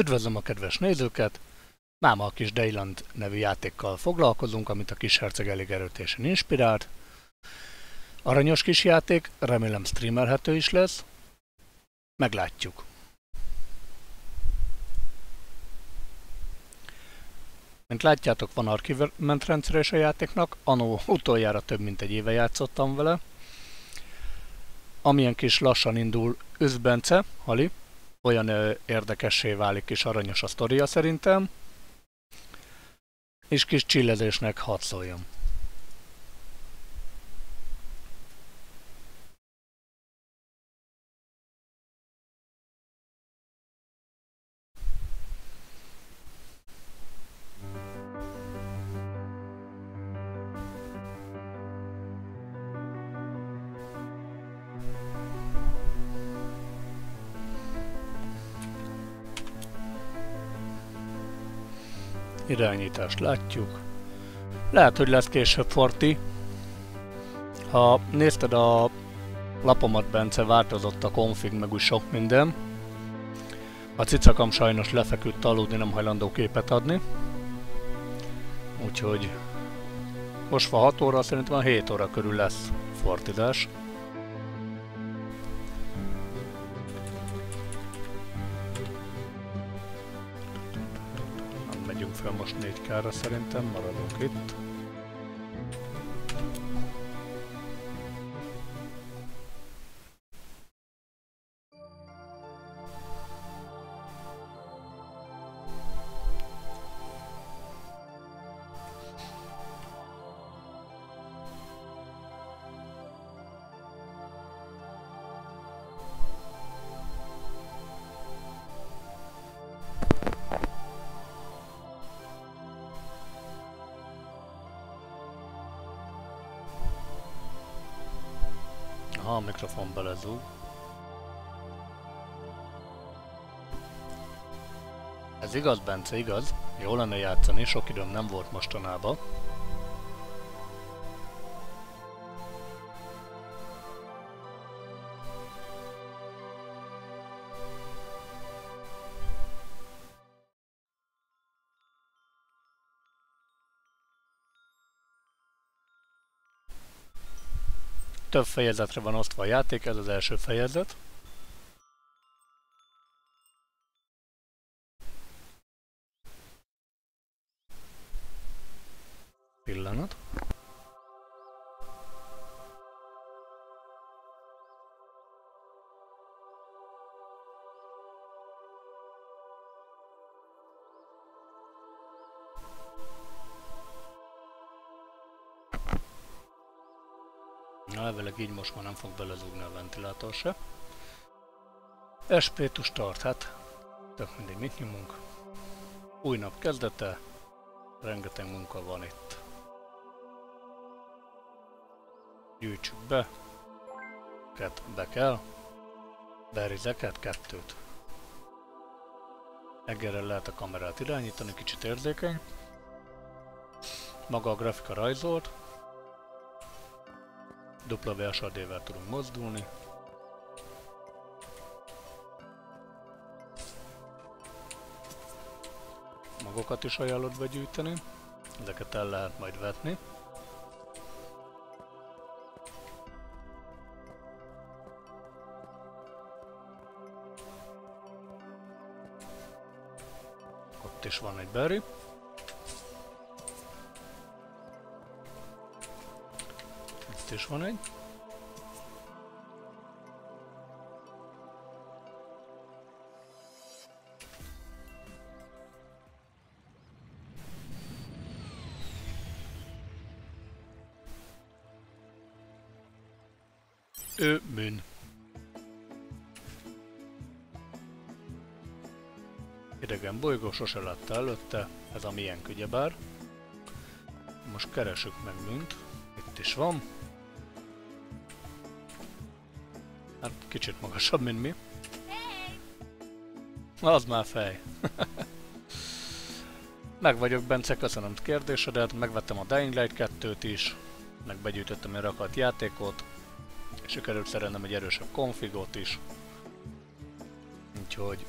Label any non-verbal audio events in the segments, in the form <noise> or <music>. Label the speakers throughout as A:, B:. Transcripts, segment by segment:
A: Üdvözlöm a kedves nézőket! Máma a kis Dayland nevű játékkal foglalkozunk, amit a kis herceg elég erőtésen inspirált. Aranyos kis játék, remélem streamerhető is lesz. Meglátjuk. Mint látjátok, van archivement rendszer a játéknak, anó utoljára több mint egy éve játszottam vele. Amilyen kis lassan indul Üzbence, Hali, olyan ö, érdekessé válik és aranyos a sztoria szerintem. És kis csillezésnek hadd szóljon. Irányítást látjuk. Lehet, hogy lesz később Forti. Ha nézted a lapomat, Bence, változott a config, meg úgy sok minden. A cicakam sajnos lefeküdt aludni, nem hajlandó képet adni. Úgyhogy most van 6 óra, szerintem 7 óra körül lesz fortizás. Most 4K-ra szerintem, maradok itt. Mikrofon belezúg. Ez igaz, Bence, igaz. Jó lenne játszani, sok időm nem volt mostanában. Több fejezetre van osztva a játék, ez az első fejezet. Na, elvileg így most már nem fog belezúgni a ventilátor se. Esprétus tart, hát tök mindig mit nyomunk. Új nap kezdete, rengeteg munka van itt. Gyűjtsük be, Ket be kell, berizeket kettőt. Eggerrel lehet a kamerát irányítani, kicsit érzékeny. Maga a grafika rajzolt, dupla VSAD-vel tudunk mozdulni. Magokat is ajánlott begyűjteni, ezeket el lehet majd vetni. Ott is van egy berry. Itt is van egy. Ő bűn. Idegen bolygó sose látta előtte, ez a milyen ugyebár. Most keresük meg mint. Itt is van. Kicsit magasabb, mint mi. Az már fej. <laughs> meg vagyok, Bence, köszönöm a kérdésedet, megvettem a Dying Light 2-t is, meg begyűjtöttem egy rakat játékot, sikerült szereznem egy erősebb konfigot is. Úgyhogy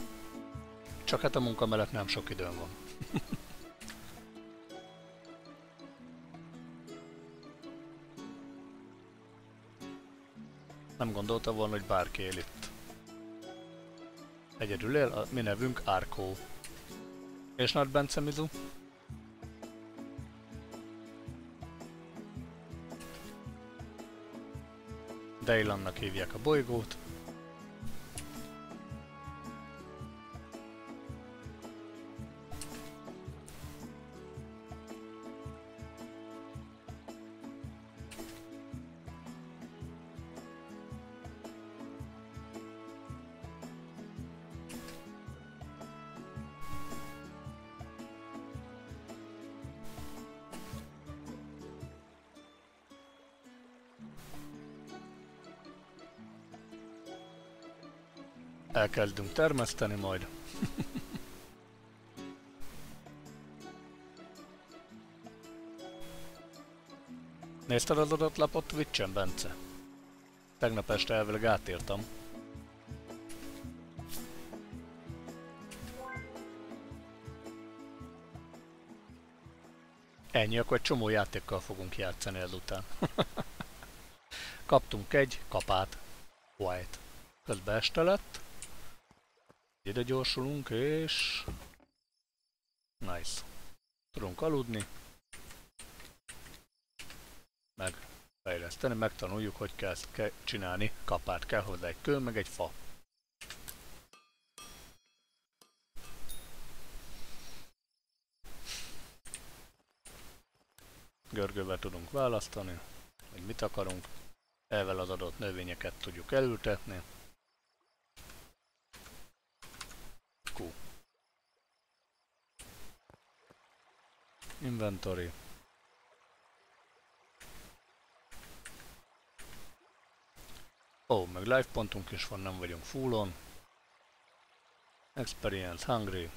A: Csak hát a munka mellett nem sok időm van. <laughs> nem gondolta volna, hogy bárki él itt. Egyedül él, a mi nevünk Arkó. És Nagy Bence Mizu? Deilannak hívják a bolygót. Elkezdünk termeszteni majd. <laughs> Nézted az adatlapot Twitch-en, Bence? Tegnap este elvileg átírtam. Ennyi, akkor egy csomó játékkal fogunk játszani ezután. <laughs> Kaptunk egy kapát. White. Közben este lett. Ide gyorsulunk, és... Nice. Tudunk aludni. Meg fejleszteni, megtanuljuk, hogy kell ezt ke csinálni. Kapát kell hozzá egy kő, meg egy fa. Görgővel tudunk választani, hogy mit akarunk. Elvel az adott növényeket tudjuk elültetni. Inventory. Ó, oh, meg life pontunk is van, nem vagyunk fullon. Experience, Hungry,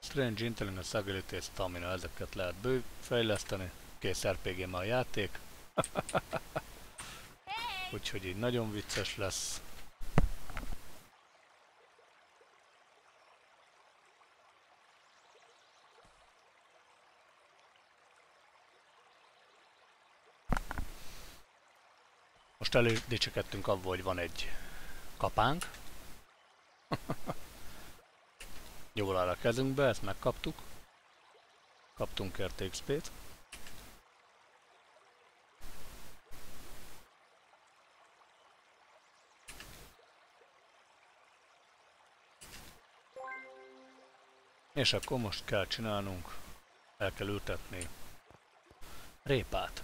A: Strange Intelligence, Agility, Stamina, ezeket lehet fejleszteni. Kész rpg a játék. <laughs> Úgyhogy így nagyon vicces lesz. Most elődicsekedtünk abból, hogy van egy kapánk. <laughs> Jól áll a kezünkbe, ezt megkaptuk. Kaptunk érték XP-t. És akkor most kell csinálnunk, el kell ültetni répát.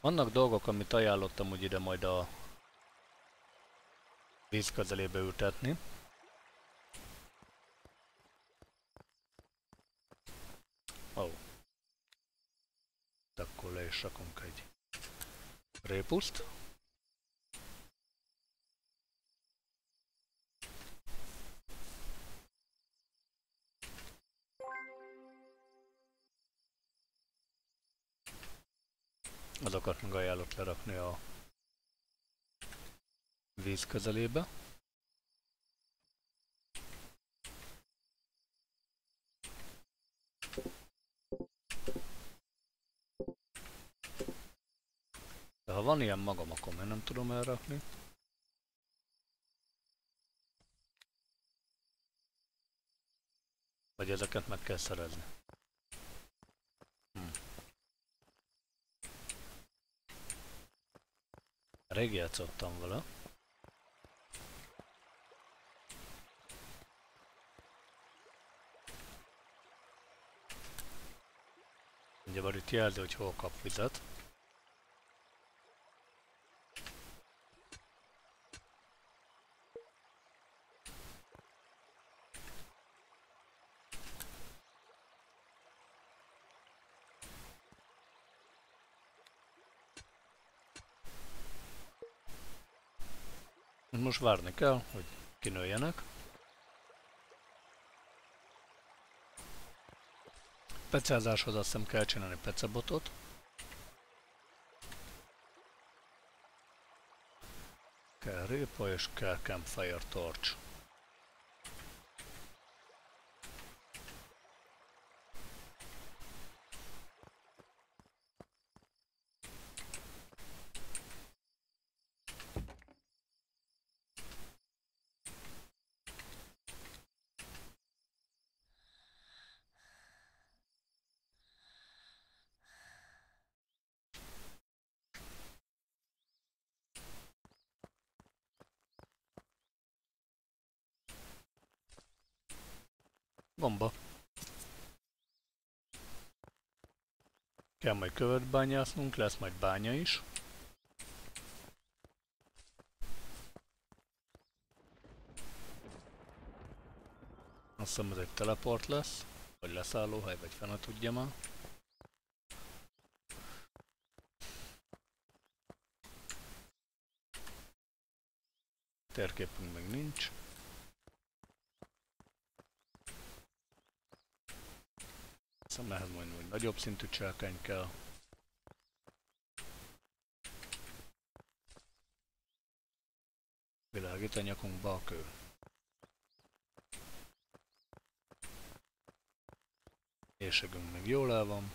A: Vannak dolgok, amit ajánlottam, hogy ide majd a víz közelébe ültetni. Ó. Oh. Akkor le is rakunk egy répuszt. Ajánlott lerakni a víz közelébe. De ha van ilyen magam, akkor miért nem tudom elrakni? Vagy ezeket meg kell szerezni. Rég játszottam vele. Ugye itt jelzi, hogy hol kap vizet. Most várni kell, hogy kinőjenek. Pecázáshoz azt hiszem kell csinálni pecebotot. Kell répa és kell campfire torch. Gomba. Kell majd követ bányásznunk, lesz majd bánya is. Azt hiszem ez egy teleport lesz, vagy leszállóhely, vagy fene tudja már. Térképünk meg nincs. Hiszem ehhez majd hogy nagyobb szintű cselkány kell. Világít a nyakunkba a kő. Éjségünk meg jól el van.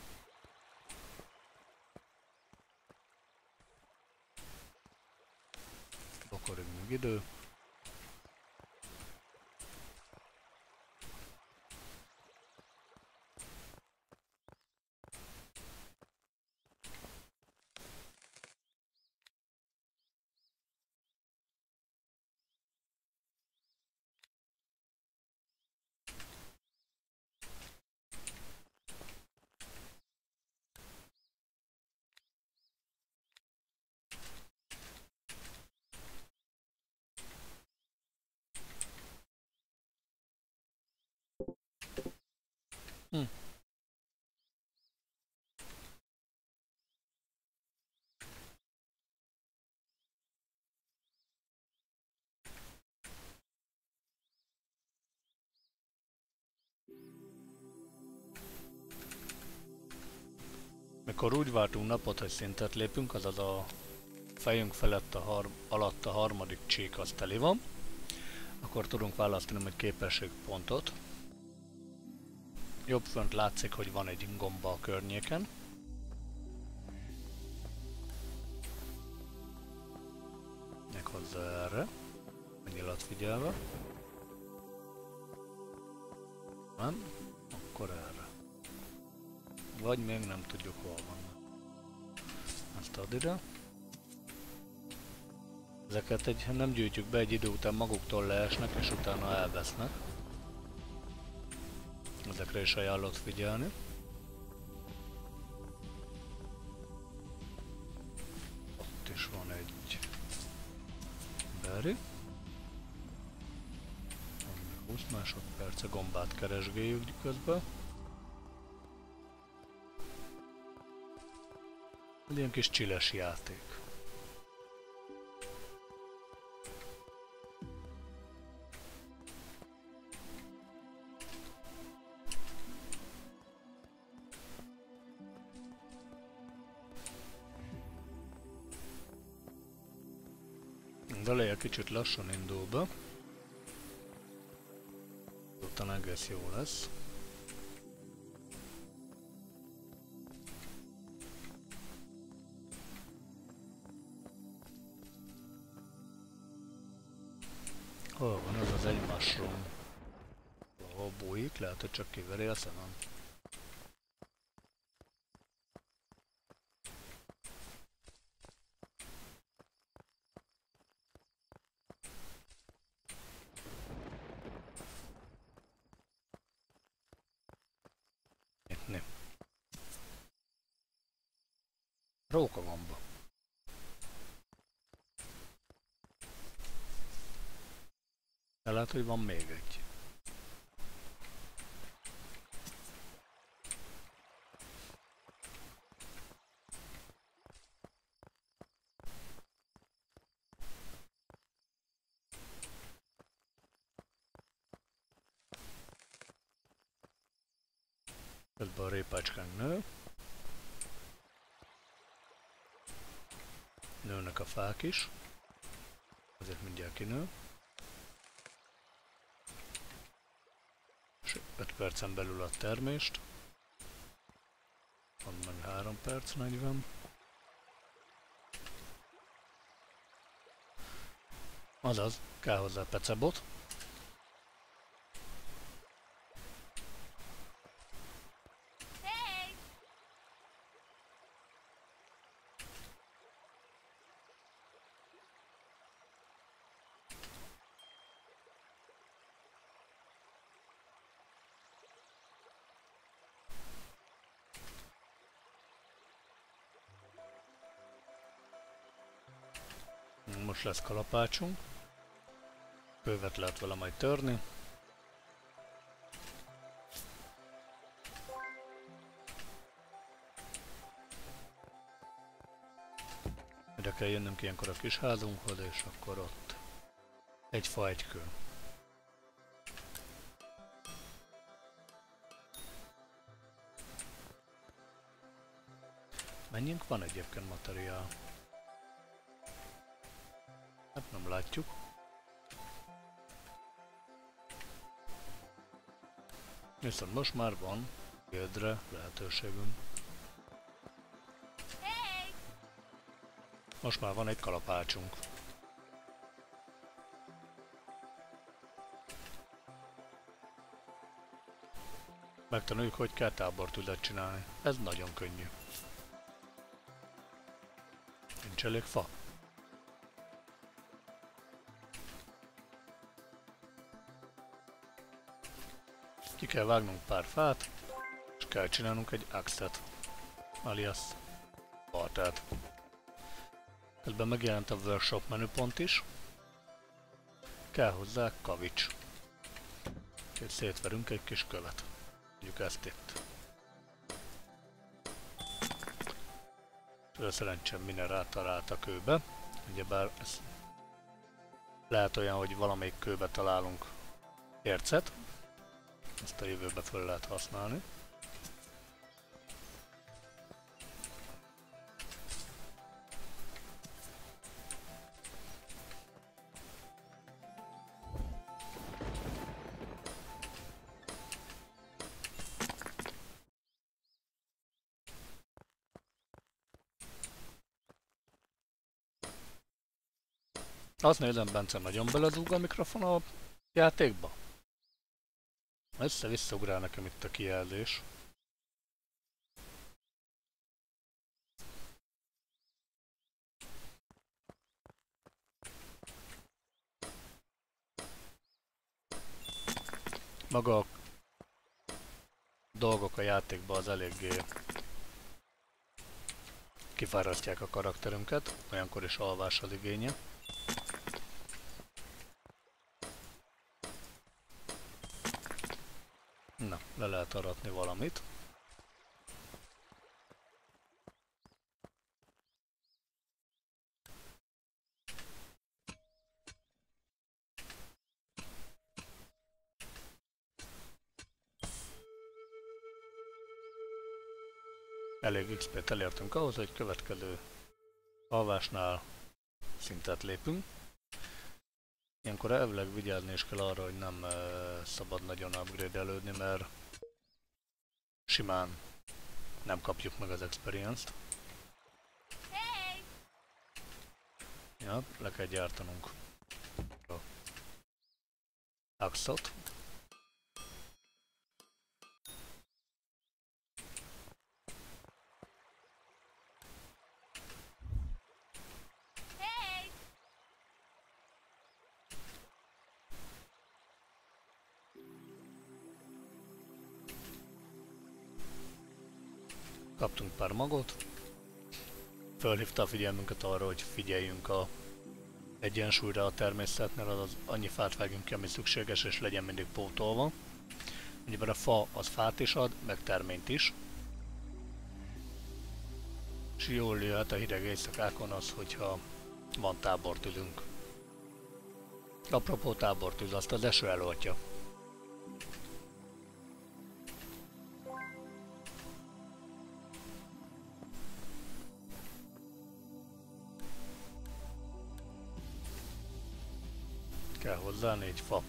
A: Bokorig még idő. Mikor úgy váltunk napot, hogy szintet lépünk, azaz a fejünk felett a har alatt a harmadik csík az teli van, akkor tudunk választani egy képességpontot, Jobb fönt látszik, hogy van egy gomba a környéken. Meg hozzá erre. A nyilat figyelve. Nem? Akkor erre. Vagy még nem tudjuk hol van. Ezt ad ide. Ezeket egy, nem gyűjtjük be, egy idő után maguktól leesnek, és utána elvesznek. Ezekre is ajánlott figyelni. Ott is van egy berry. 20 másodperce gombát keresgéljük közben. Ilyen kis csiles játék. Veleje kicsit lassan indul be. Utána egész jó lesz. Mushroom? Ahol bújik, lehet, hogy csak kiveri a Hogy van még egy. Közben a répácskánk nő. Nőnek a fák is. Azért mindjárt kinő. És 5 percen belül a termést. Van meg 3 perc, 40. Azaz, kell hozzá pecebot. Most lesz kalapácsunk. Követ lehet vele majd törni. Ide kell jönnünk ilyenkor a kis házunkhoz, és akkor ott egy fa, egy kő. Mennyink van egyébként materiál? Nem látjuk. Viszont most már van gödre lehetőségünk. Most már van egy kalapácsunk. Megtanuljuk, hogy kell tábortüzet csinálni. Ez nagyon könnyű. Nincs elég fa. Kell vágnunk pár fát, és kell csinálnunk egy axet, alias baltát. Közben megjelent a workshop menüpont is. Kell hozzá kavics. Úgyhogy szétverünk egy kis követ. Mondjuk ezt itt. Szerencsém minerát talált a kőbe. Ugyebár ez lehet olyan, hogy valamelyik kőbe találunk ércet. Ezt a jövőbe föl lehet használni. Azt nézem, Bence nagyon beledúg a mikrofon a játékba. Össze-vissza ugrál nekem itt a kijelzés. Maga a dolgok a játékban az eléggé kifárasztják a karakterünket, olyankor is alvás az igénye. Na, le lehet aratni valamit. Elég XP-t elértünk ahhoz, hogy következő alvásnál szintet lépünk. Ilyenkor elvileg vigyázni is kell arra, hogy nem uh, szabad nagyon upgrade-elődni, mert simán nem kapjuk meg az experience-t. Ja, le kell gyártanunk a axot. Magot. Fölhívta a figyelmünket arra, hogy figyeljünk a egyensúlyra a természetnél, az annyi fát vágjunk ki, ami szükséges, és legyen mindig pótolva. Ugyebár a fa az fát is ad, meg terményt is. És jól jöhet a hideg éjszakákon az, hogyha van tábortűzünk. Apropó tábortűz, azt az eső eloltja. Hozzá négy fa.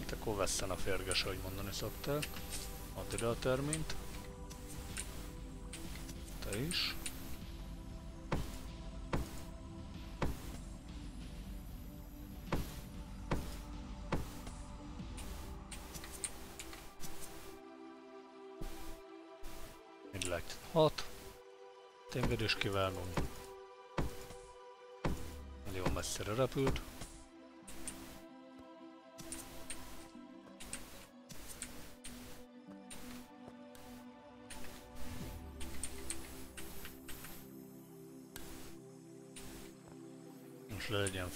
A: Itt akkor vesszen a férges, ahogy mondani szokták. Add ide a terményt. Te is. Lett 6. Tenged is kívánunk messzire repült.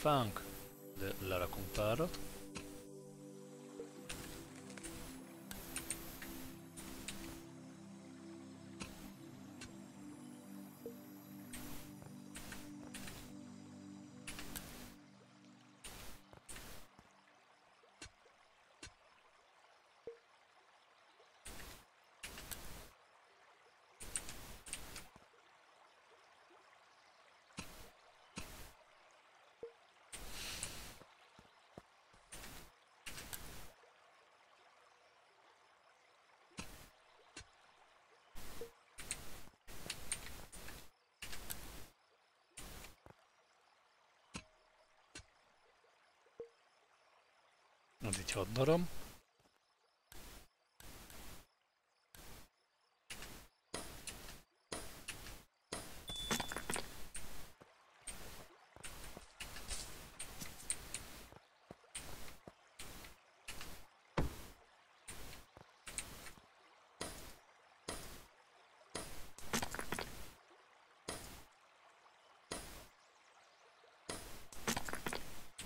A: Most legyen fánk, de lerakunk párat. Az így hat darab.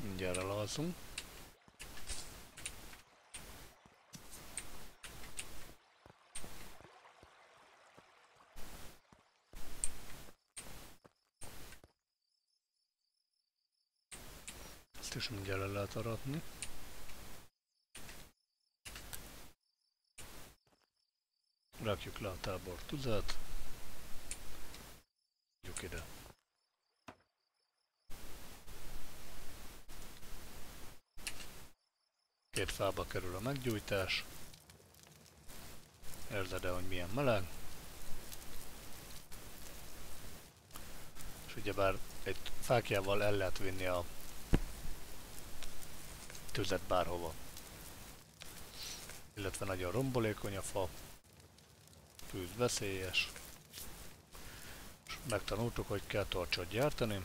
A: Mindjárt elalszunk. Is mindjárt le lehet aratni. Rakjuk le a tábor tuzát. Adjuk ide. Két fába kerül a meggyújtás. Érzed-e, hogy milyen meleg? És ugyebár egy fákjával el lehet vinni a tüzet bárhova. Illetve nagyon rombolékony a fa, tűz veszélyes. És megtanultuk, hogy kell torcsot gyártani.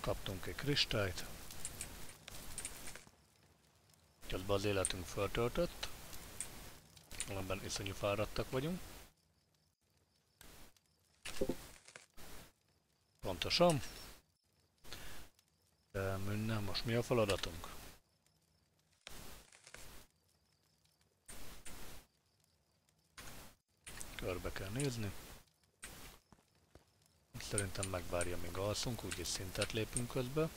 A: Kaptunk egy kristályt. Közben az életünk föltöltött. Valamiben iszonyú fáradtak vagyunk. Pontosan. De minden, most mi a feladatunk? Körbe kell nézni. Szerintem megvárja, míg alszunk, úgyis szintet lépünk közbe.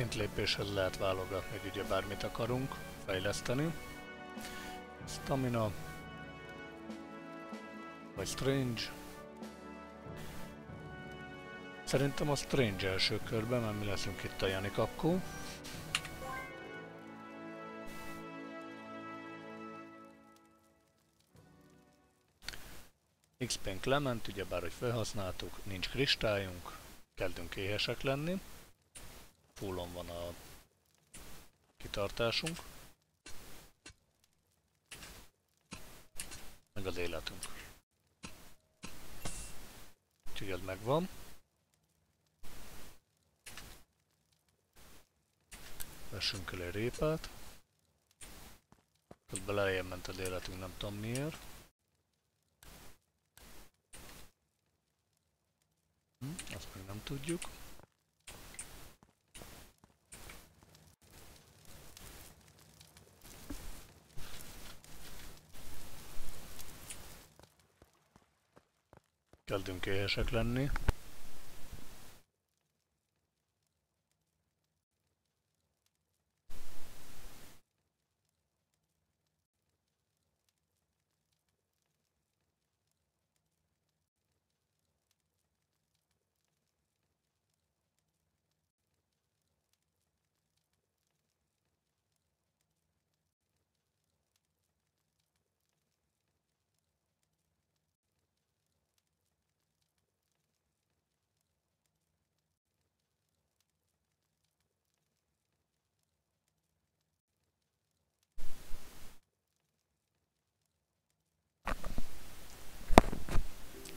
A: Szintlépéshez lehet válogatni, hogy ugye bármit akarunk fejleszteni. Stamina, vagy Strange. Szerintem a Strange első körben, mert mi leszünk itt a Janik akkor. XP-nk lement, ugyebár, hogy felhasználtuk, nincs kristályunk, kezdünk éhesek lenni fullon van a kitartásunk. Meg az életünk. Úgyhogy ez megvan. Vessünk el egy répát. Közben lejjebb ment az életünk, nem tudom miért. Hm, azt még nem tudjuk. Kezdünk éhesek lenni.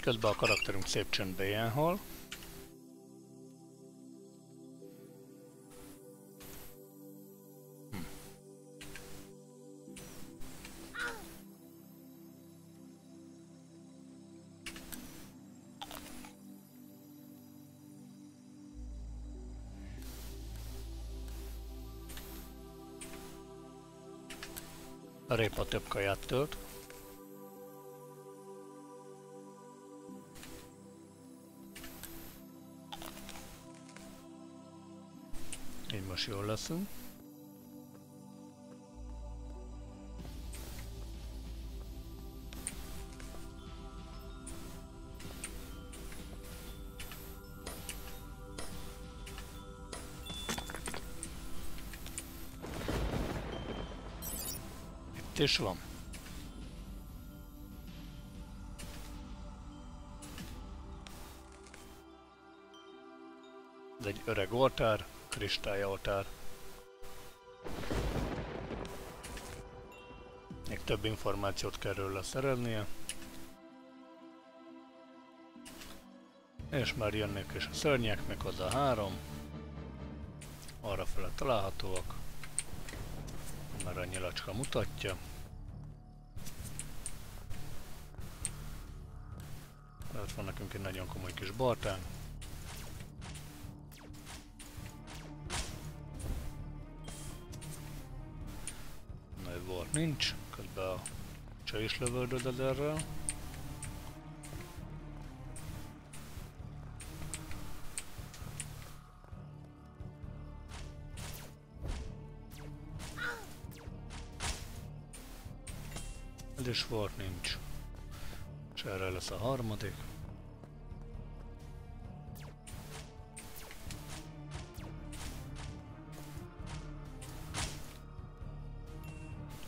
A: Közben a karakterünk szép csöndbe ilyen hal. A répa több kaját tölt. Így most jól leszünk. Itt is van. Ez egy öreg oltár, kristályoltár. Még több információt kell róla szereznie. És már jönnek is a szörnyek, méghozzá három. Arra fele találhatóak. Már a nyilacska mutatja. Ott van nekünk egy nagyon komoly kis baltán. Nincs, közben a csaj is lövöldöd erről. Ez is volt nincs. És erre lesz a harmadik.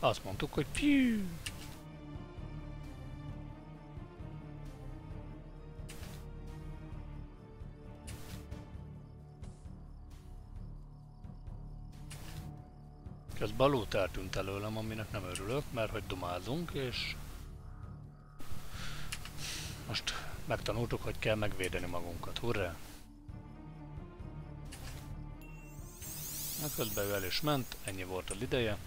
A: Azt mondtuk, hogy piu. Közben a lót eltűnt előlem, aminek nem örülök, mert hogy dumázunk, és most megtanultuk, hogy kell megvédeni magunkat. Hurrá! Na közben ő el is ment, ennyi volt az ideje.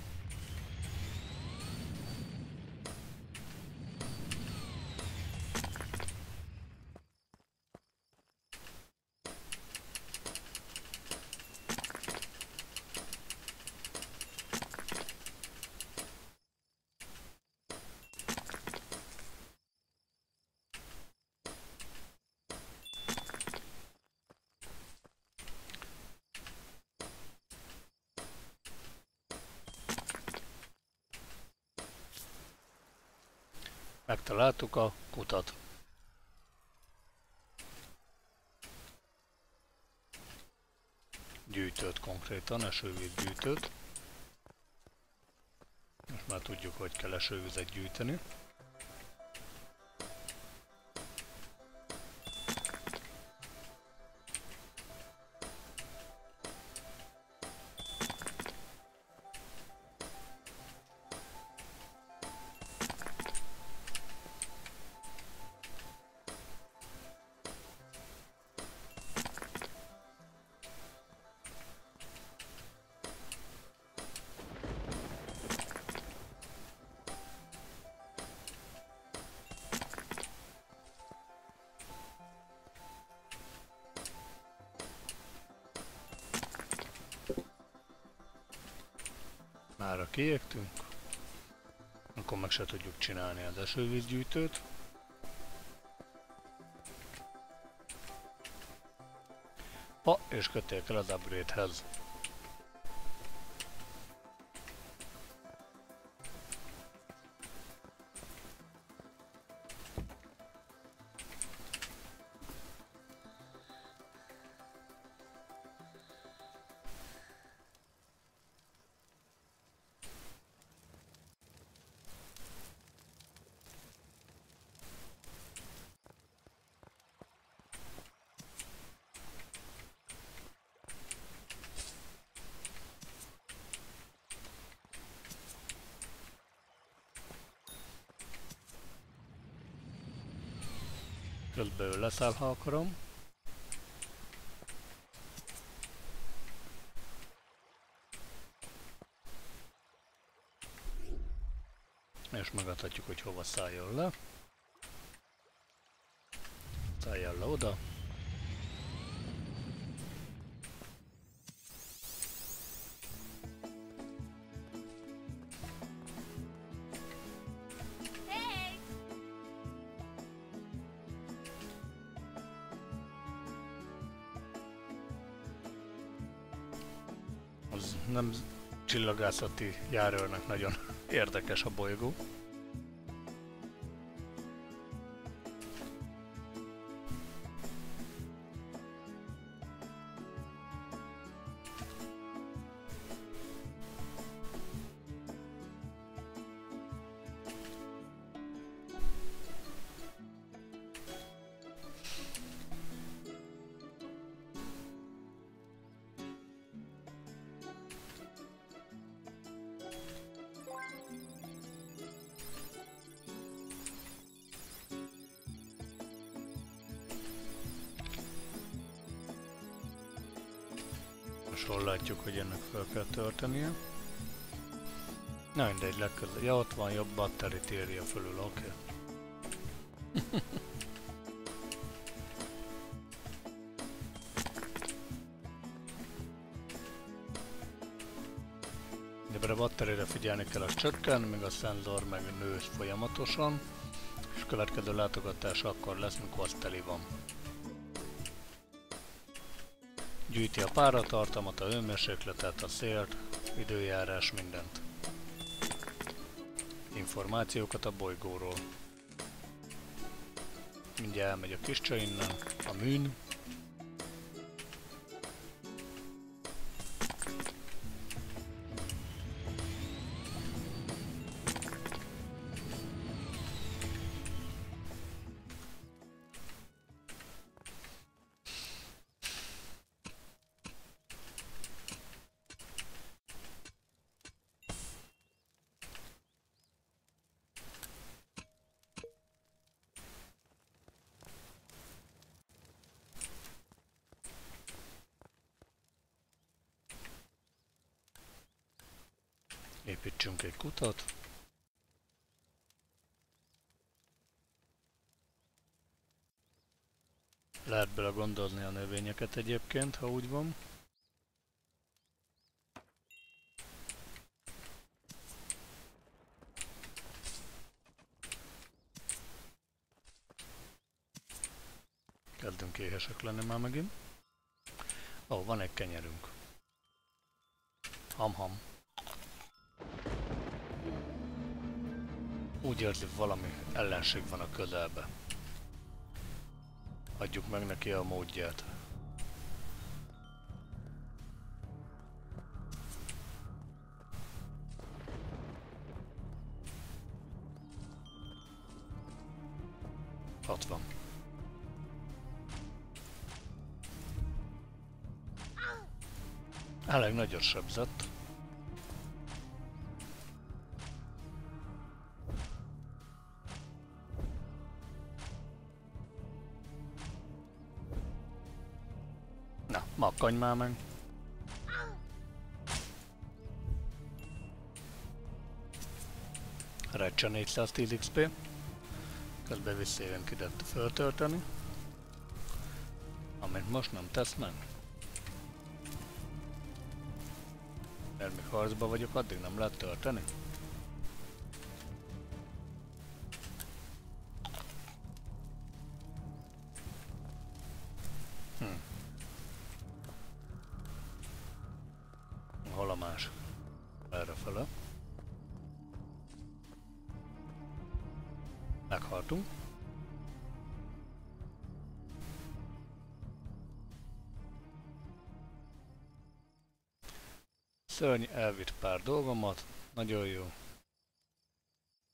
A: Megtaláltuk a kutat. Gyűjtőt konkrétan, esővíz gyűjtőt. Most már tudjuk, hogy kell esővizet gyűjteni. Kiégtünk. Akkor meg se tudjuk csinálni az esővízgyűjtőt. Pa, és kötél kell az upgrade-hez. Közben ő leszáll, ha akarom. És megadhatjuk, hogy hova szálljon le. Szálljon le oda. Csillagászati járőrnek nagyon <laughs> érdekes a bolygó. Van jobb batterit írja fölül, oké. Okay. De a batterire figyelni kell, az csökken, még a szenzor meg nő folyamatosan, és következő látogatás akkor lesz, mikor az teli van. Gyűjti a páratartalmat, a hőmérsékletet, a szélt, időjárás, mindent. Információkat a bolygóról. Mindjárt elmegy a kiscsa innen, a műn. Építsünk egy kutat. Lehet bele gondozni a növényeket egyébként, ha úgy van. Kezdünk éhesek lenni már megint. Ó, van egy kenyerünk. Ham-ham. Úgy érzi, valami ellenség van a közelbe. Adjuk meg neki a módját. Ott van. Elég nagyot sebzett. Makkanj már meg. Recsa 410 XP. Közben visszajövünk ide föltölteni. Amit most nem tesz meg. Mert még harcba vagyok, addig nem lehet tölteni. Szörny elvitt pár dolgomat, nagyon jó.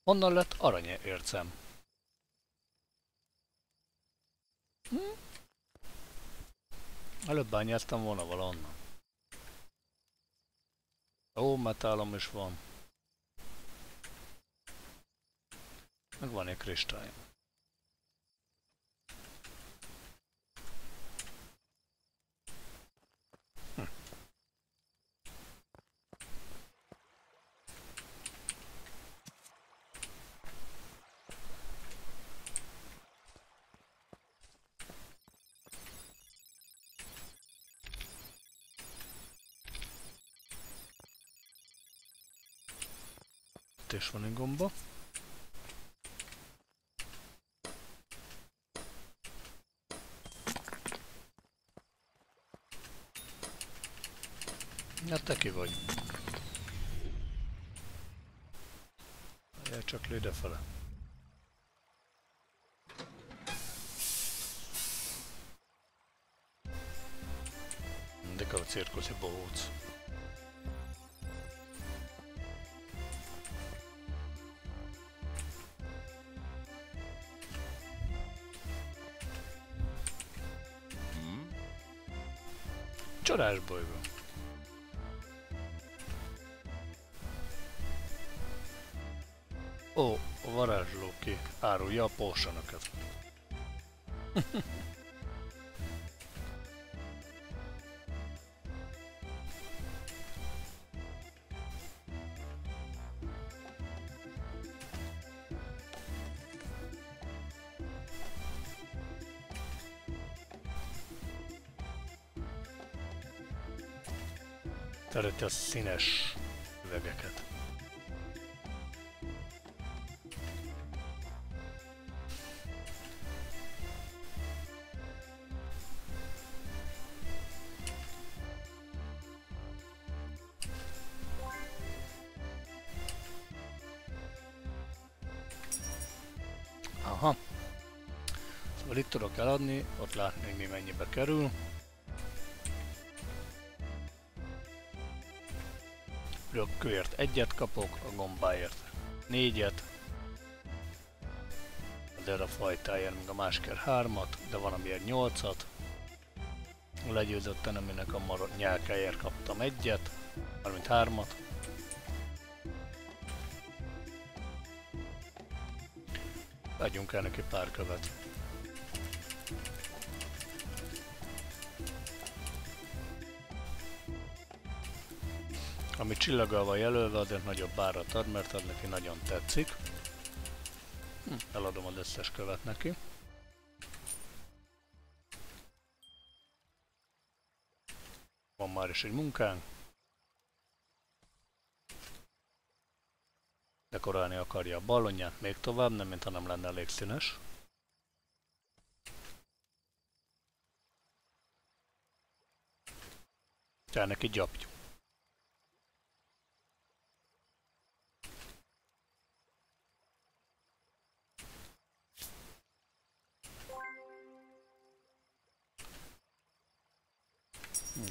A: Honnan lett aranyércem? Hm? Előbb bányáztam volna valahonnan. Ó, metálom is van. Meg van egy kristály. Itt is van egy gomba. Ja, te ki vagy? Jaj, csak lő fele. Mindig a cirkuszi bohóc. Csodás bolygó. Ó, a varázsló ki árulja a porsanokat. <laughs> a színes üvegeket. Aha. Szóval itt tudok eladni, ott látni, mi mennyibe kerül. Rökkőért egyet kapok, a gombáért négyet. De a fajtáért, meg a másker hármat, de van amiért nyolcat. A legyőzötten, aminek a marad nyálkáért kaptam egyet, 33-at. Adjunk el neki pár követ. Ami csillaggal van jelölve, azért nagyobb árat ad, mert az neki nagyon tetszik. Eladom az összes követ neki. Van már is egy munkánk. Dekorálni akarja a ballonját még tovább, nem mint ha nem lenne elég színes. Kell neki gyapjú.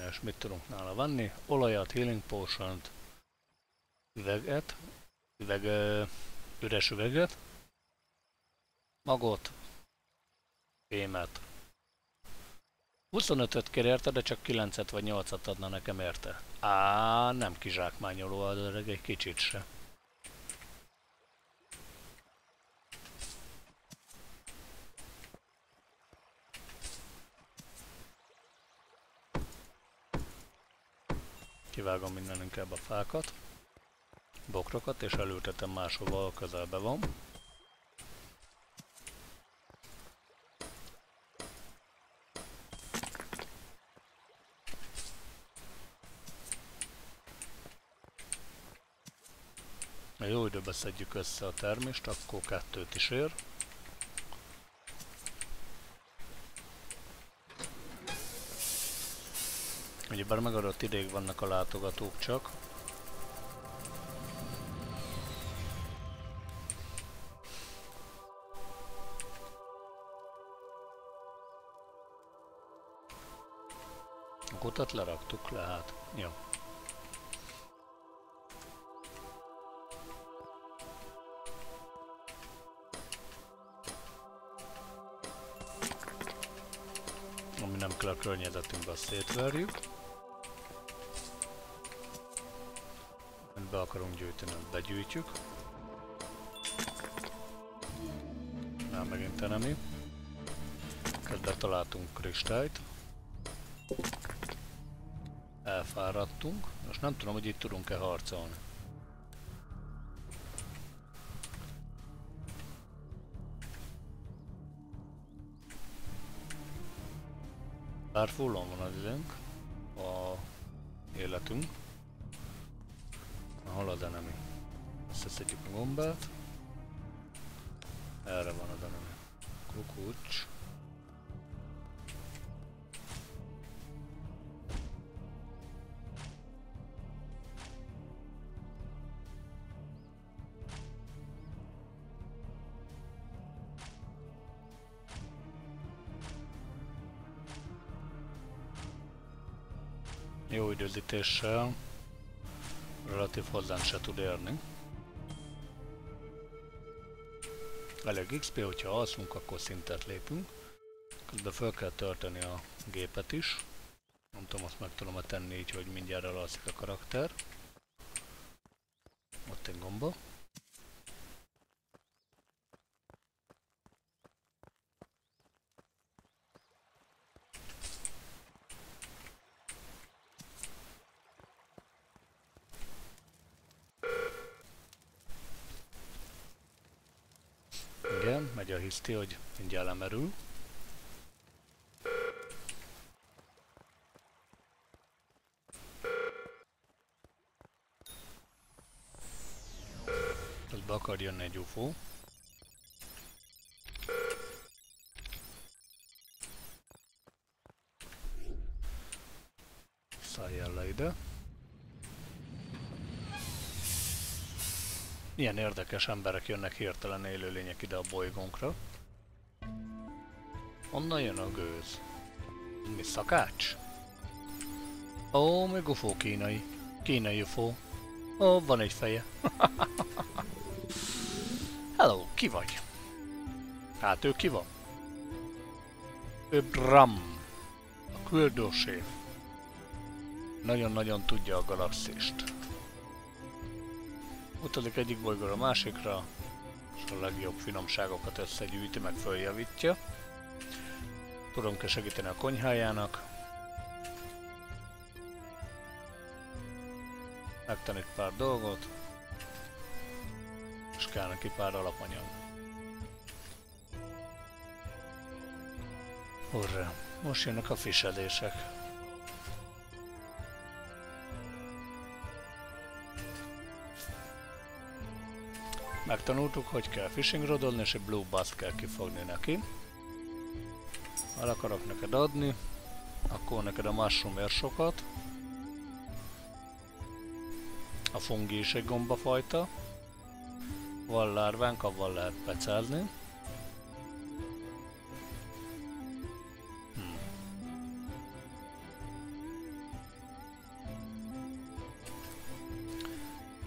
A: És mit tudunk nála venni? Olajat, healing potion üveget, üveg, üres üveget, magot, fémet. 25-öt kér érte, de csak 9-et vagy 8-at adna nekem érte. Á, nem kizsákmányoló az öreg egy kicsit se. Kivágom minden inkább a fákat, bokrokat, és elültetem máshova, közelbe van. Jó időbe szedjük össze a termést, akkor kettőt is ér. Ugyebár megadott ideig vannak a látogatók csak. A kutat leraktuk le, hát. Jó. Ami nem kell a környezetünkbe, szétverjük. Be akarunk gyűjteni, begyűjtjük. Nem, megint enemi. Közben találtunk kristályt. Elfáradtunk. Most nem tudom, hogy itt tudunk-e harcolni. Bár fullon van az időnk, a életünk. Összeszedjük a gombát. Erre van a neve. Kukucs. Jó időzítéssel relatív hozzánk se tud érni. Elég XP, hogyha alszunk, akkor szintet lépünk. Közben fel kell tölteni a gépet is. Nem tudom, azt meg tudom tenni így, hogy mindjárt elalszik a karakter. Ott egy gomba. Igen, hiszti, hogy mindjárt lemerül. Közben akar jönni egy UFO. Szálljál le ide. Milyen érdekes emberek jönnek hirtelen élőlények ide a bolygónkra. Honnan jön a gőz? Mi szakács? Ó, még UFO kínai. Kínai UFO. Ó, van egy feje. <laughs> Hello, ki vagy? Hát ő ki van? Ő Bram. A küldőséf. Nagyon-nagyon tudja a galaxist. Utazik egyik bolygóra a másikra, és a legjobb finomságokat összegyűjti, meg följavítja. Tudom kell segíteni a konyhájának. Megtanít pár dolgot, és kell neki pár alapanyag. Hurrá, most jönnek a fisedések. Megtanultuk, hogy kell fishing rodolni, és egy blue bass kell kifogni neki. El akarok neked adni, akkor neked a mushroom ér sokat. A fungi is egy gombafajta. Van lárvánk, avval lehet pecelni. Hmm.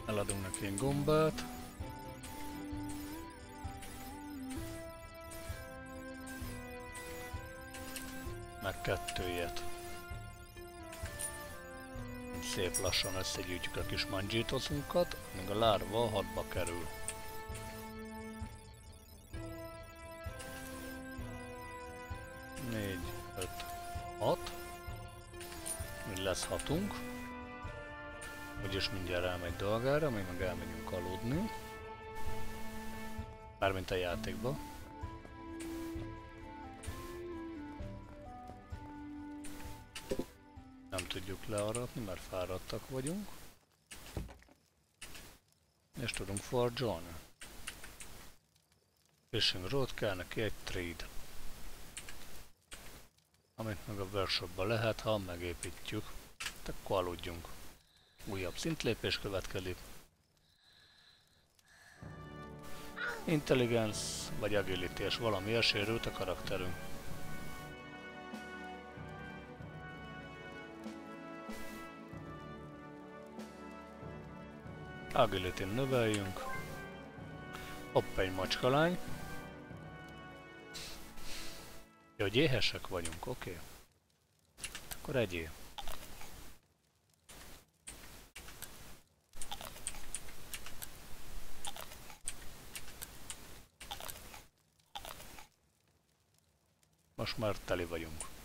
A: Eladunk neki egy gombát. Ilyet. Szép lassan összegyűjtjük a kis mangyitoszunkat, míg a lárva hatba kerül. Négy, öt, hat. Úgy lesz hatunk. Úgyis mindjárt elmegy dolgára, még meg elmegyünk aludni. Mármint a játékba. Learatni, mert fáradtak vagyunk. És tudunk forgyolni. Fishing Road kell neki egy trade. Amit meg a workshopban lehet, ha megépítjük. Akkor aludjunk. Újabb szintlépés következik. Intelligence vagy agility és valami sérült a karakterünk. Agility növeljünk. Hopp, egy macskalány. Jó, hogy éhesek vagyunk, oké. Okay. Akkor egyél. Most már teli vagyunk.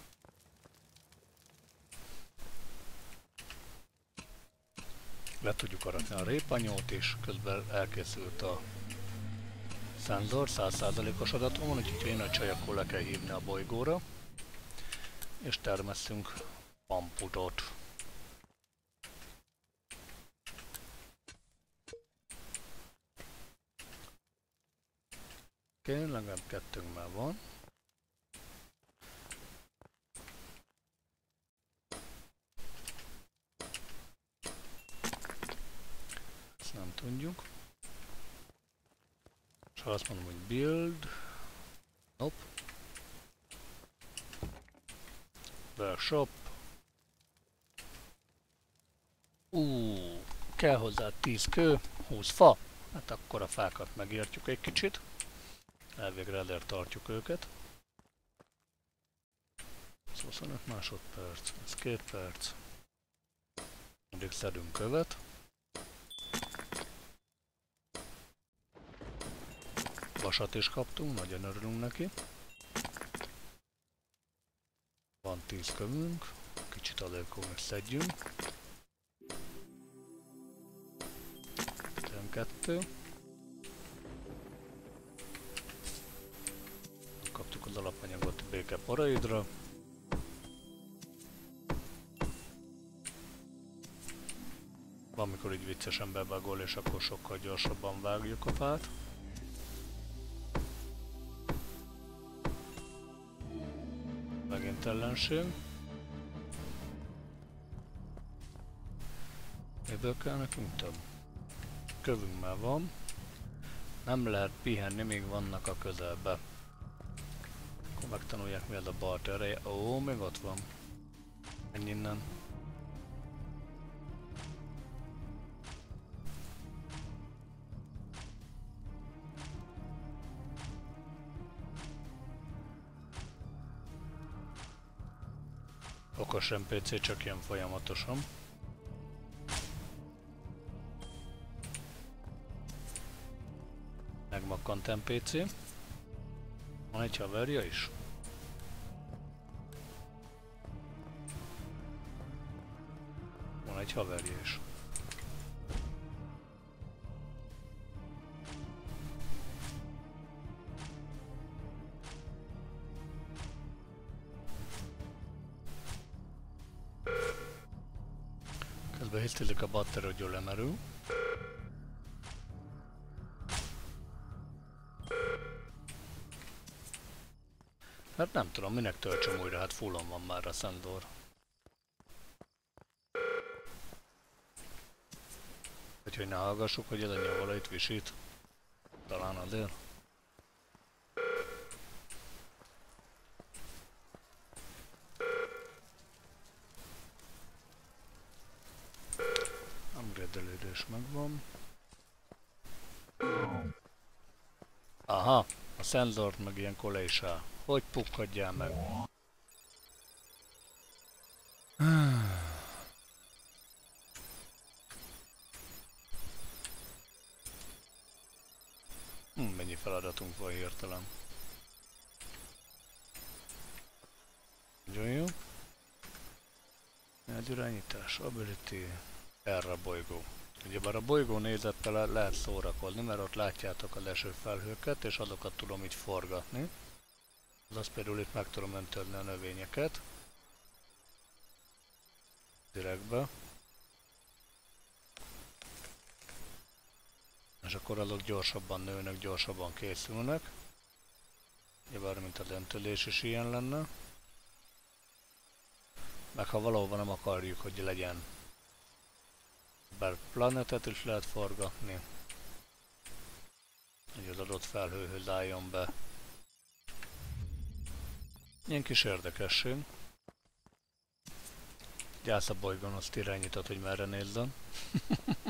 A: le tudjuk aratni a répanyót, és közben elkészült a szendor 100%-os adatom van, úgyhogy én a csajakból le kell hívni a bolygóra, és termeszünk pamputot. Oké, okay, legalább kettőnk már van. Tudjuk. És ha azt mondom, hogy build, nope. Workshop. Ú, kell hozzá 10 kő, 20 fa. Hát akkor a fákat megértjük egy kicsit. Elvégre elért tartjuk őket. Ez 25 másodperc, ez 2 perc. Addig szedünk követ. Vasat is kaptunk, nagyon örülünk neki. Van 10 kövünk, kicsit meg szedjünk. 12. Kaptuk az alapanyagot béke paraidra. Van, mikor így viccesen bebagol, és akkor sokkal gyorsabban vágjuk a fát. Megint ellenség. Miből kell nekünk több? Kövünk már van. Nem lehet pihenni, még vannak a közelbe. Akkor megtanulják mi az a balt ereje. Ó, még ott van. Menj innen. Okos NPC csak ilyen folyamatosan. Megmakkant NPC. Van egy haverja is. Van egy haverja is. Hisztizik a batter, hogy jól lemerül. Hát nem tudom, minek töltsem újra, hát fullon van már a Sandor. Úgyhogy ne hallgassuk, hogy ez a nyavala itt visít. Talán azért. Megvan. Aha, a szenzort meg ilyen áll. Hogy pukkadjál meg? Hm, mennyi feladatunk van hirtelen. Nagyon jó. Nyelvgyurányítás, ability, erre a bolygó. Ugyebár a bolygó nézettel lehet szórakozni, mert ott látjátok az esőfelhőket, és azokat tudom így forgatni. Az például itt meg tudom öntölni a növényeket. Direktbe. És akkor azok gyorsabban nőnek, gyorsabban készülnek. Ugyebár mint a döntölés is ilyen lenne. Meg ha valahova nem akarjuk, hogy legyen. Bár planetet is lehet forgatni. Hogy az adott felhőhöz álljon be. Ilyen kis érdekesség. Gyász a bolygón azt irányított, hogy merre nézzen. <laughs>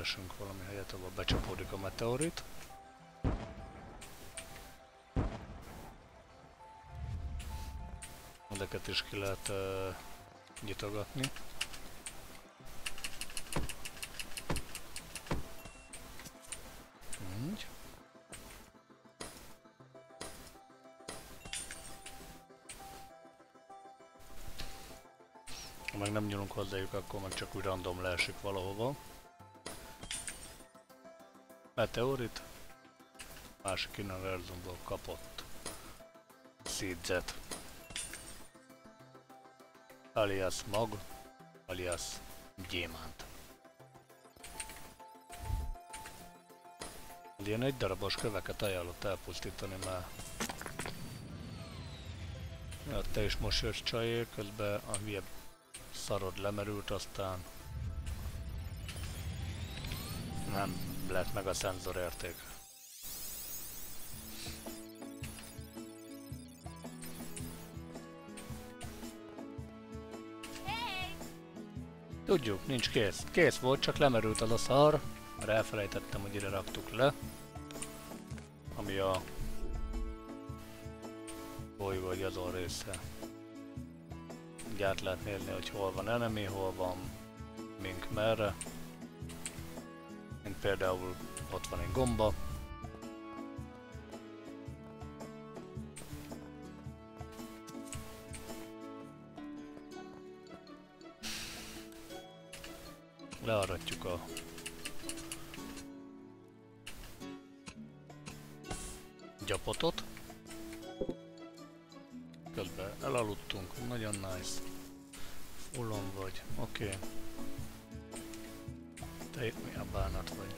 A: keresünk valami helyet, ahol becsapódik a meteorit. Ezeket is ki lehet uh, nyitogatni. Így. Ha meg nem nyúlunk hozzájuk, akkor meg csak úgy random leesik valahova. Meteorit. Másik univerzumból kapott. Seedzet. Alias mag, alias gyémánt. Ilyen egy darabos köveket ajánlott elpusztítani már. Ja, te is most jössz csajé, közben a hülye szarod lemerült, aztán nem lett meg a szenzor érték. Tudjuk, nincs kész. Kész volt, csak lemerült az a szar, mert elfelejtettem, hogy ide raktuk le. Ami a bolygó vagy azon része. Így át lehet nézni, hogy hol van enemy, hol van mink merre. Például ott van egy gomba. Learatjuk a gyapotot. Közben elaludtunk, nagyon nice. Fullon vagy, oké. Okay. Itt mi a bánat vagy?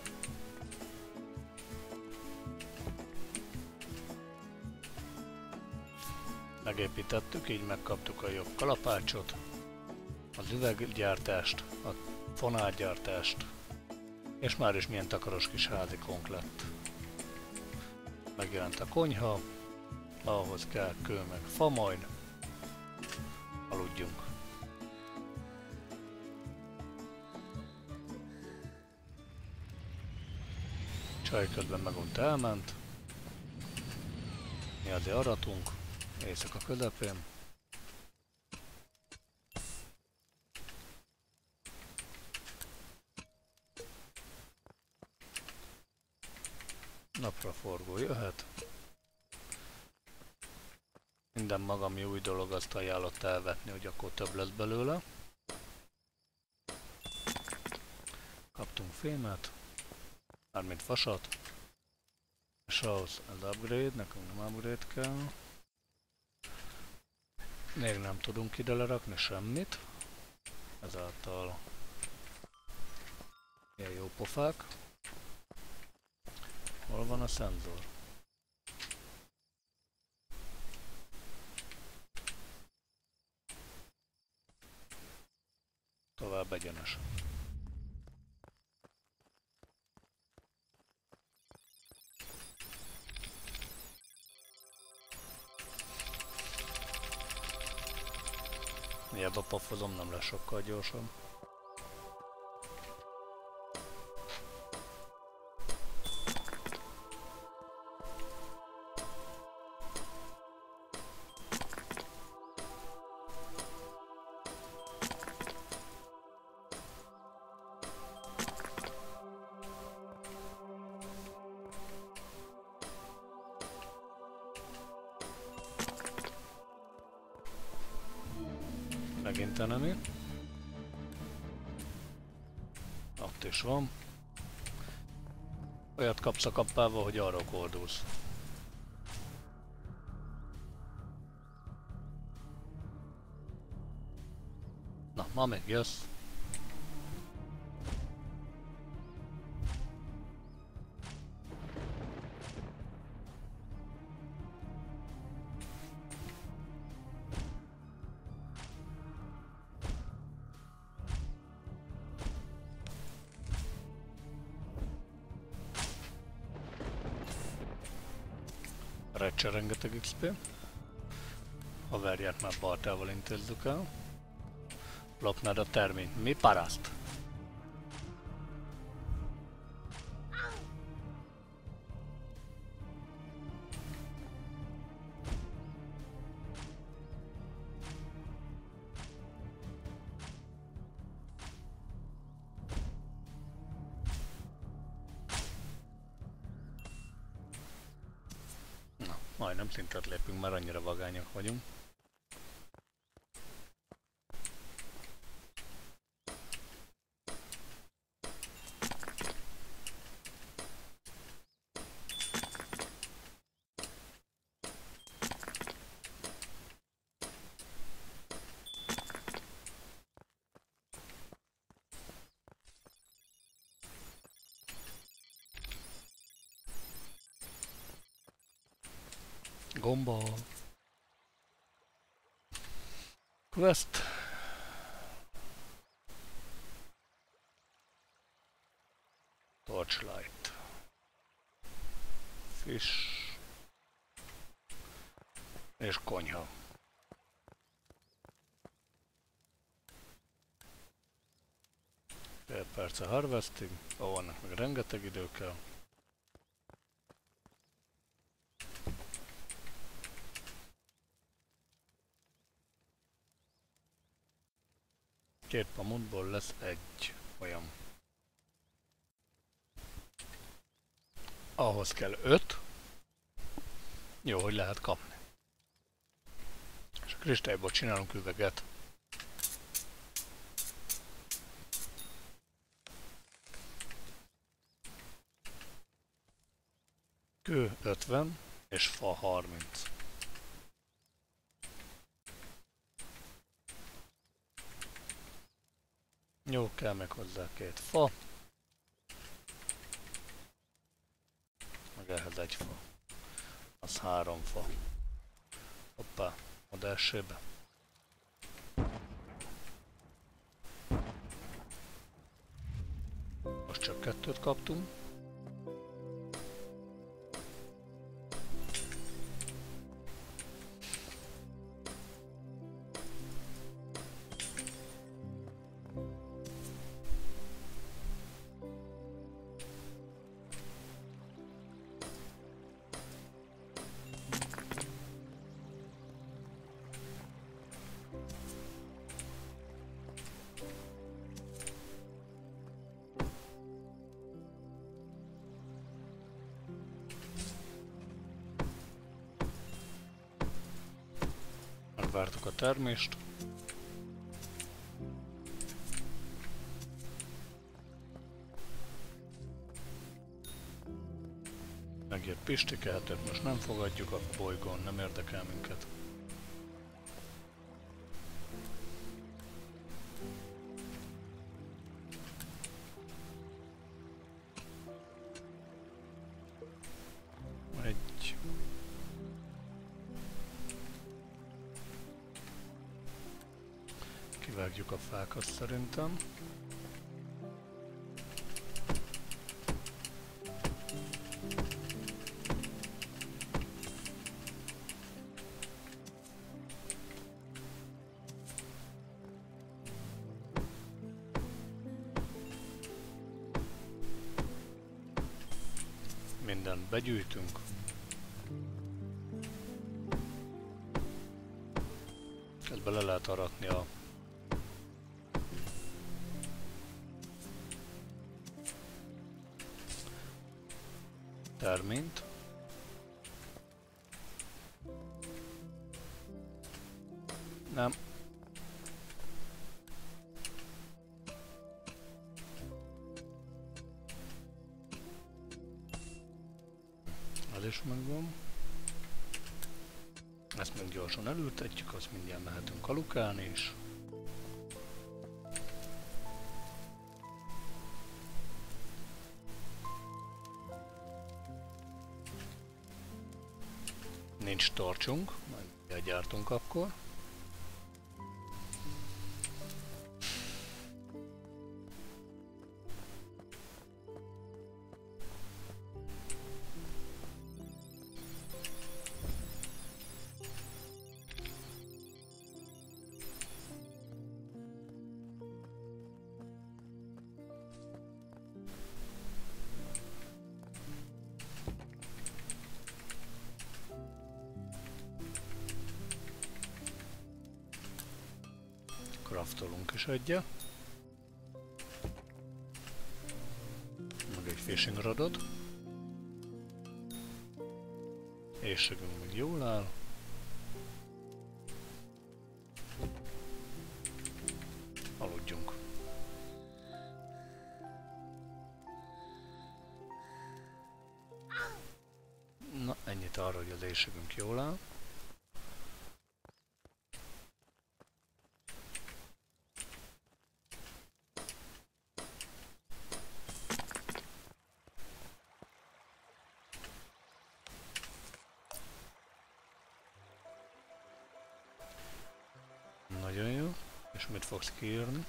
A: Megépítettük, így megkaptuk a jobb kalapácsot, az üveggyártást, a fonálgyártást, és már is milyen takaros kis házikónk lett. Megjelent a konyha, ahhoz kell kő meg fa majd. Csaj közben megunt elment. Mi azért aratunk. Éjszaka közepén. Napra forgó jöhet. Minden magam új dolog azt ajánlott elvetni, hogy akkor több lesz belőle. Kaptunk fémet, mármint vasat. És ahhoz az upgrade, nekünk nem upgrade kell. Még nem tudunk ide lerakni semmit. Ezáltal ilyen jó pofák. Hol van a szenzor? Pofozom, nem lesz sokkal gyorsabb. Enemy. Ott is van. Olyat kapsz a kappával, hogy arra kordulsz. Na, ma még XP. Haverját már baltával intézzük el. Lopnád a terményt. Mi paraszt? Szintet lépünk, már annyira vagányak vagyunk. Gomba. Quest. Torchlight. Fish. És konyha. Fél perce harvesting, ó, annak meg rengeteg idő kell. Pamutból lesz egy olyan. Ahhoz kell öt. Jó, hogy lehet kapni. És a kristályból csinálunk üveget. Kő 50 és fa 30. Jó, kell meg hozzá két fa. Meg ehhez egy fa. Az három fa. Hoppá, oda elsőbe. Most csak kettőt kaptunk. Termést. Megjött Pistike, hát most nem fogadjuk a bolygón, nem érdekel minket. Kivágjuk a fákat szerintem. Nem. Az is megvan. Ezt meg gyorsan elültetjük, azt mindjárt mehetünk alukálni is. Nincs torcsunk, majd gyártunk akkor. Egyet. Meg egy fishing rodot. Éjségünk meg jól áll. Aludjunk. Na, ennyit arra, hogy az éjségünk jól áll. És mit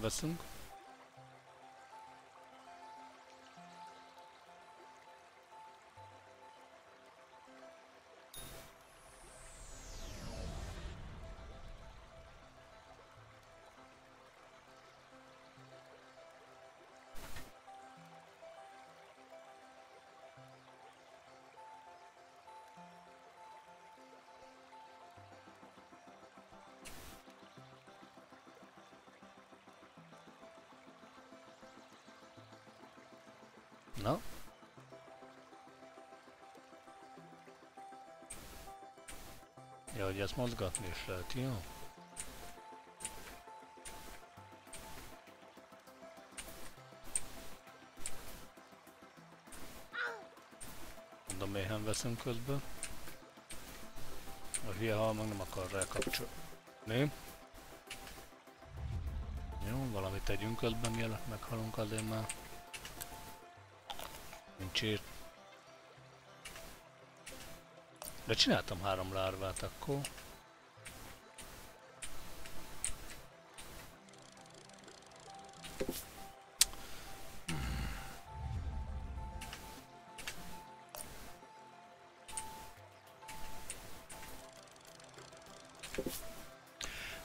A: fogsz Na? Ja, hogy ezt mozgatni is lehet, jó? Mondom, méhen veszünk közben. A hülye hal meg nem akar rákapcsolni. Jó, valamit tegyünk közben, mielőtt meghalunk azért már. Nincs írt. De csináltam három lárvát akkor.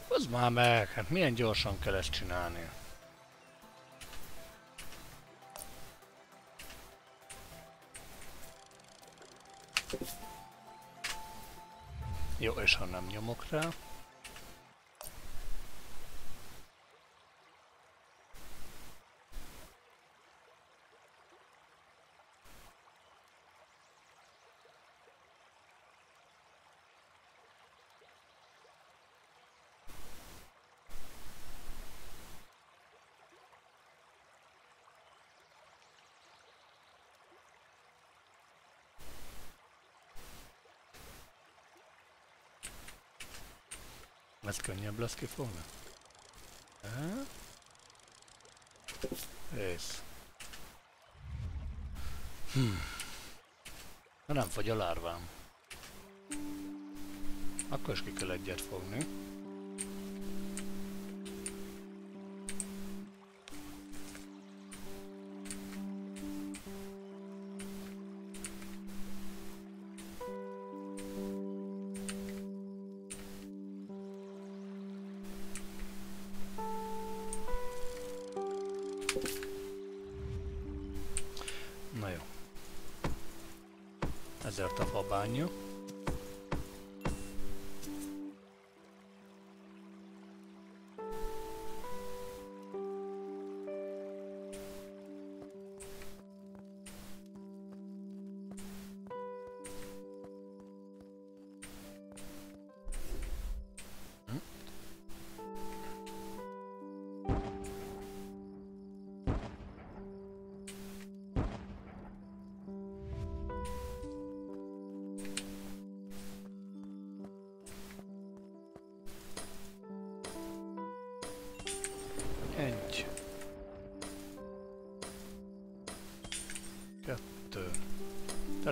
A: Az már meg, hát milyen gyorsan kell ezt csinálni. Ha nem nyomok rá... Ez könnyebb lesz kifogni? Ész. Hmm. Na nem fogy a lárvám. Akkor is ki kell egyet fogni.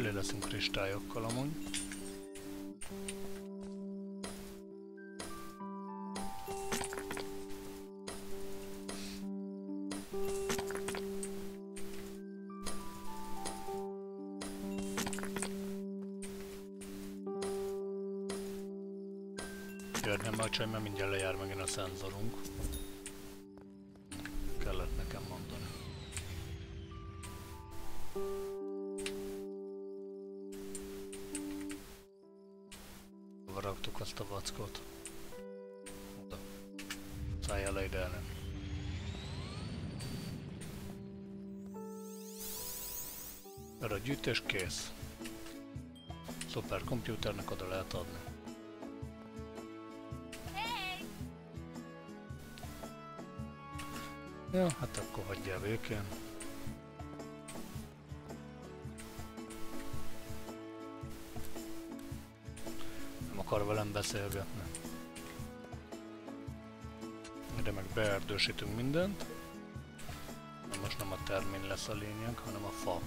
A: Tele leszünk kristályokkal amúgy. Vackot? Oda. Szálljál le ide ellen. Erre a gyűjtés kész. Szuperkomputernek oda lehet adni. Ja, hát akkor hagyjál békén. Akar velem beszélgetni. Ide meg beerdősítünk mindent. Most nem a termin lesz a lényeg, hanem a fa.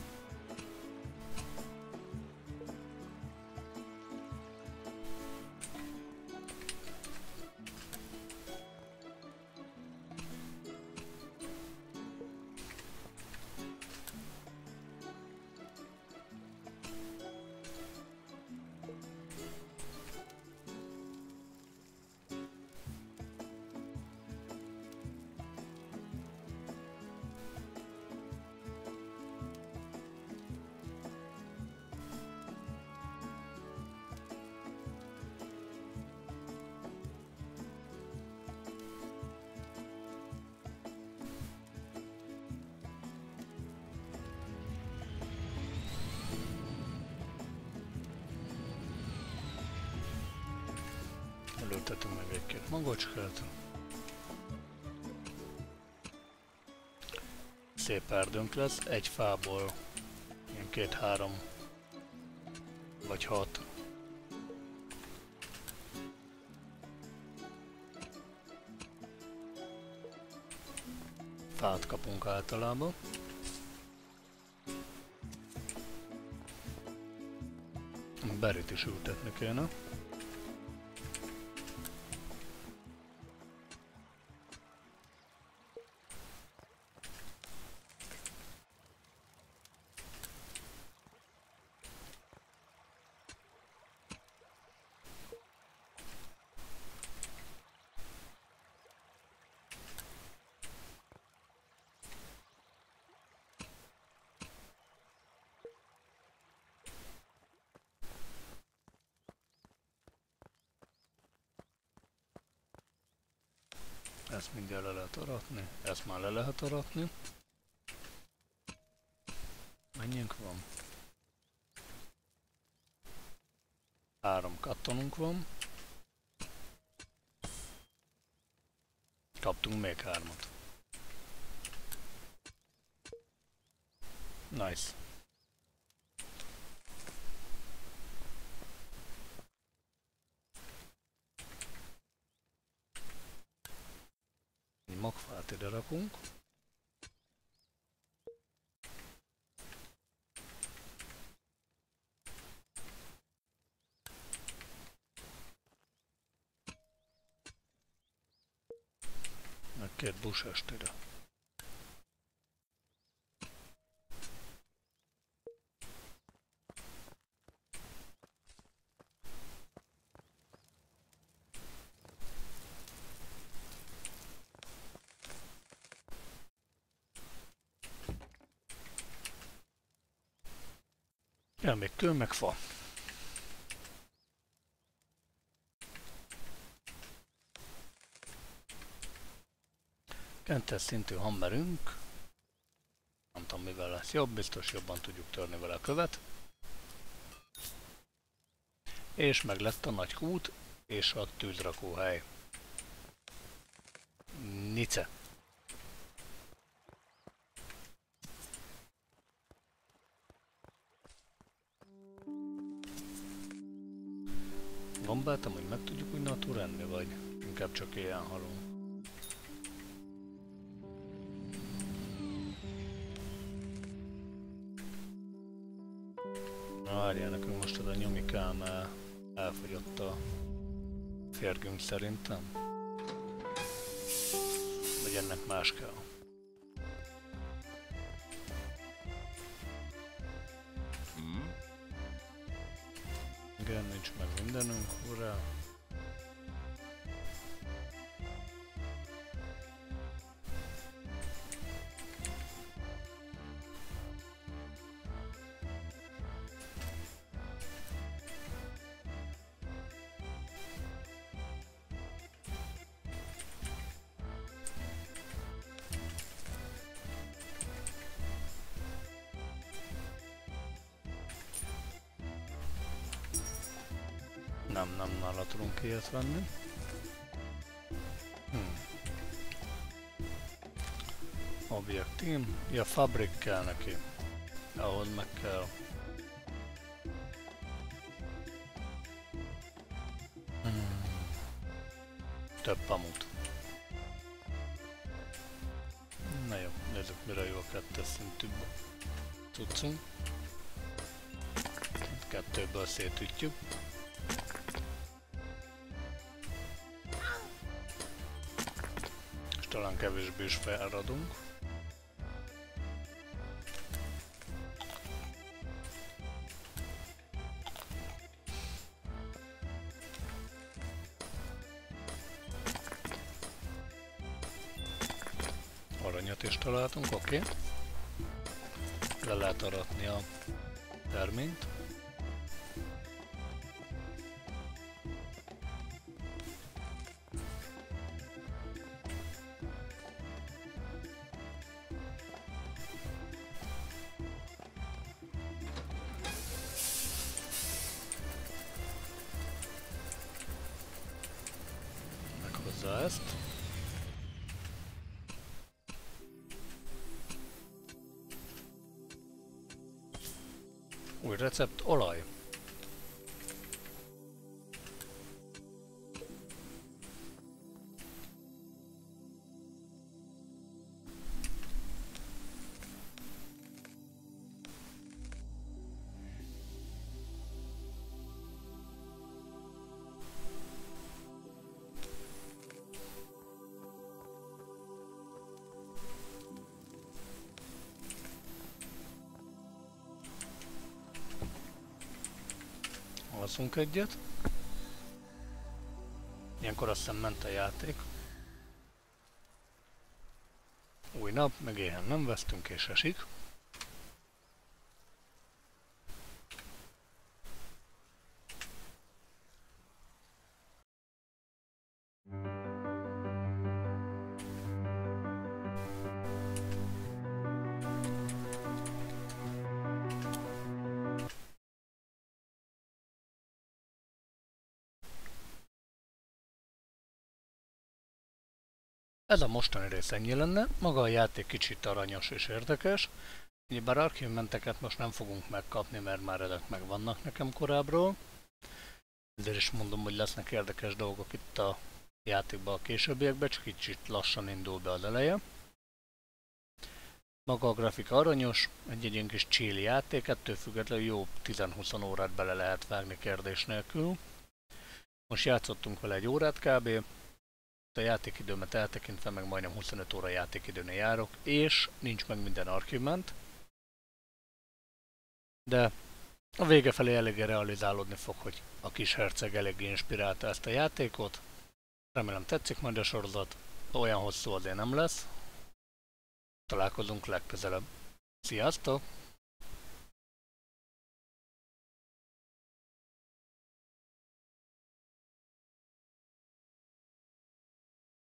A: Ültetünk meg egy-két magocskát. Szép erdőnk lesz, egy fából ilyen két-három vagy hat fát kapunk általában. Berit is ültetni kéne. Aratni. Ezt már le lehet aratni. Mennyink van? Három kattonunk van. Kaptunk még hármat. Nice. Ide rakunk. Meg két busest ide. Ja, még kő, meg fa. Kentes szintű hammerünk. Nem tudom mivel lesz jobb, biztos jobban tudjuk törni vele a követ. És meg lett a nagy kút és a tűzrakóhely. Nice. Gombáltam, hogy meg tudjuk úgy natúr enni, vagy inkább csak ilyen. Na várjál, nekünk most oda nyomi kell, mert elfogyott a férgünk szerintem. Vagy ennek más kell. Nincs meg mindenünk, ilyet venni. Hmm. Objektív. Ja, fabrik kell neki. Ahhoz meg kell. Hmm. Több pamut. Na jó, nézzük mire jó a kettes szintű cuccunk. Kettőből szétütjük. Kevésbé is felradunk. Aranyat is találtunk, oké. Okay. Le lehet aratni a terményt. Recept, olaj. Alszunk egyet. Ilyenkor azt hiszem ment a játék. Új nap, meg éhen nem vesztünk és esik. Ez a mostani rész ennyi lenne, maga a játék kicsit aranyos és érdekes, bár archívmenteket most nem fogunk megkapni, mert már ezek megvannak nekem korábbról. Ezért is mondom, hogy lesznek érdekes dolgok itt a játékban a későbbiekben, csak kicsit lassan indul be az eleje. Maga a grafika aranyos, egy ilyen kis chill játék, ettől függetlenül jó 10-20 órát bele lehet vágni kérdés nélkül. Most játszottunk vele egy órát kb. A játékidőmet eltekintve meg majdnem 25 óra játékidőnél járok, és nincs meg minden argument. De a vége felé eléggé realizálódni fog, hogy a kis herceg eléggé inspirálta ezt a játékot. Remélem tetszik majd a sorozat, olyan hosszú azért nem lesz. Találkozunk legközelebb. Sziasztok!